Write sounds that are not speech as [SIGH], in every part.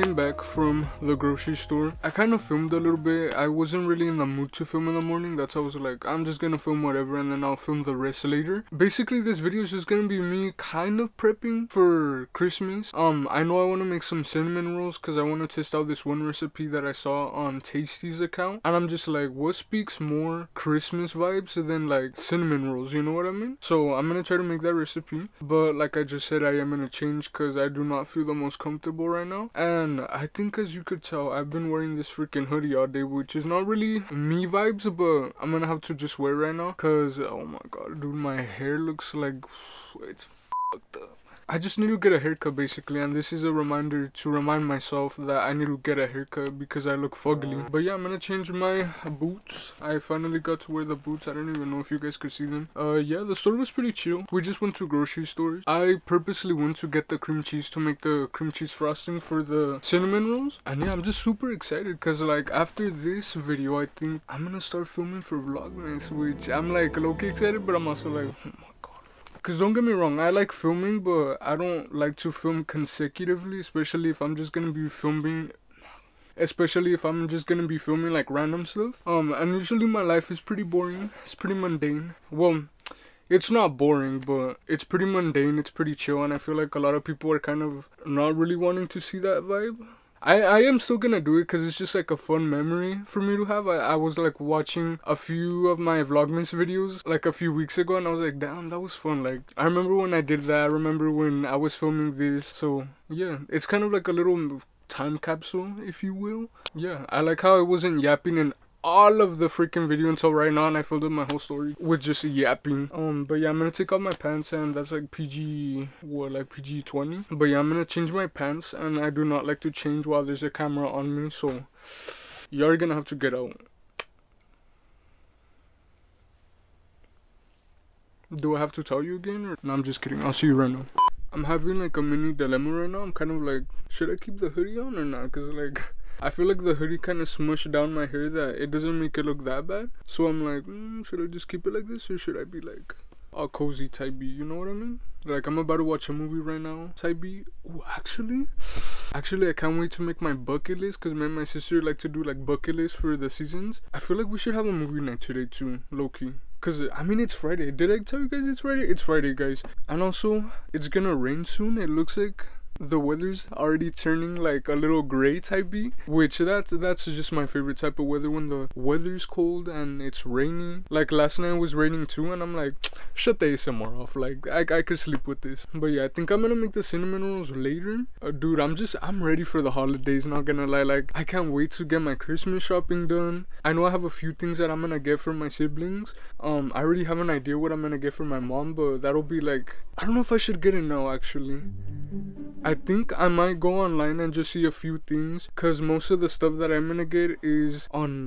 came back from the grocery store. I kind of filmed a little bit. I wasn't really in the mood to film in the morning. That's why I was like, I'm just gonna film whatever and then I'll film the rest later. Basically, this video is just gonna be me kind of prepping for Christmas. Um, I know I want to make some cinnamon rolls because I want to test out this one recipe that I saw on Tasty's account. And I'm just like, what speaks more Christmas vibes than like cinnamon rolls? You know what I mean? So I'm gonna try to make that recipe. But like I just said, I am gonna change because I do not feel the most comfortable right now. And I think as you could tell, I've been wearing this freaking hoodie all day, which is not really me vibes, but I'm gonna have to just wear right now. Cause oh my god, dude, my hair looks like it's fucked up. I just need to get a haircut basically and this is a reminder to remind myself that I need to get a haircut because I look fugly. But yeah, I'm gonna change my boots. I finally got to wear the boots. I don't even know if you guys could see them. Uh yeah, the store was pretty chill. We just went to grocery stores. I purposely went to get the cream cheese to make the cream cheese frosting for the cinnamon rolls. And yeah, I'm just super excited because like after this video, I think I'm gonna start filming for Vlogmas, which I'm like low-key excited, but I'm also like, because don't get me wrong, I like filming, but I don't like to film consecutively, especially if I'm just to be filming especially if I'm just gonna be filming like random stuff. Um, and usually my life is pretty boring. It's pretty mundane. Well, it's not boring, but it's pretty mundane. It's pretty chill, and I feel like a lot of people are kind of not really wanting to see that vibe. I, I am still gonna do it because it's just like a fun memory for me to have. I, I was like watching a few of my Vlogmas videos like a few weeks ago and I was like, damn, that was fun. Like, I remember when I did that. I remember when I was filming this. So, yeah, it's kind of like a little time capsule, if you will. Yeah, I like how I wasn't yapping and all of the freaking video until right now and I filled up my whole story with just yapping. Um, but yeah, I'm gonna take off my pants and that's like PG, what, like PG 20? But yeah, I'm gonna change my pants and I do not like to change while there's a camera on me, so you're gonna have to get out. Do I have to tell you again? Or? No, I'm just kidding. I'll see you right now. I'm having like a mini dilemma right now. I'm kind of like, should I keep the hoodie on or not? Cause like, I feel like the hoodie kind of smushed down my hair that it doesn't make it look that bad. So I'm like, mm, should I just keep it like this or should I be like a cozy type B? You know what I mean? Like I'm about to watch a movie right now. Type B. Oh, actually, actually I can't wait to make my bucket list because me and my sister like to do like bucket lists for the seasons. I feel like we should have a movie night today too, low key. Cause I mean it's Friday. Did I tell you guys it's Friday? It's Friday, guys. And also it's gonna rain soon. It looks like the weather's already turning like a little gray type B, which that's that's just my favorite type of weather when the weather's cold and it's rainy. Like last night was raining too, and I'm like, shut the ASMR off. Like I I could sleep with this. But yeah, I think I'm gonna make the cinnamon rolls later. Uh, dude, I'm just I'm ready for the holidays. Not gonna lie, like I can't wait to get my Christmas shopping done. I know I have a few things that I'm gonna get for my siblings. Um, I already have an idea what I'm gonna get for my mom, but that'll be like I don't know if I should get it now actually. I think I might go online and just see a few things because most of the stuff that I'm gonna get is on.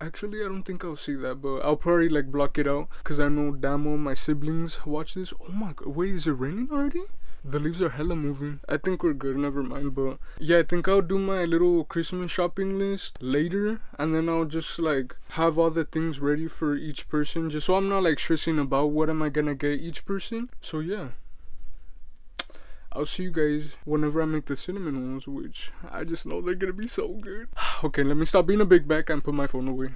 Actually I don't think I'll see that but I'll probably like block it out because I know damn well my siblings watch this. Oh my god wait is it raining already? The leaves are hella moving. I think we're good never mind but yeah I think I'll do my little Christmas shopping list later and then I'll just like have all the things ready for each person just so I'm not like stressing about what am I gonna get each person. So yeah I'll see you guys whenever I make the cinnamon rolls, which I just know they're gonna be so good. [SIGHS] okay, let me stop being a big back and put my phone away.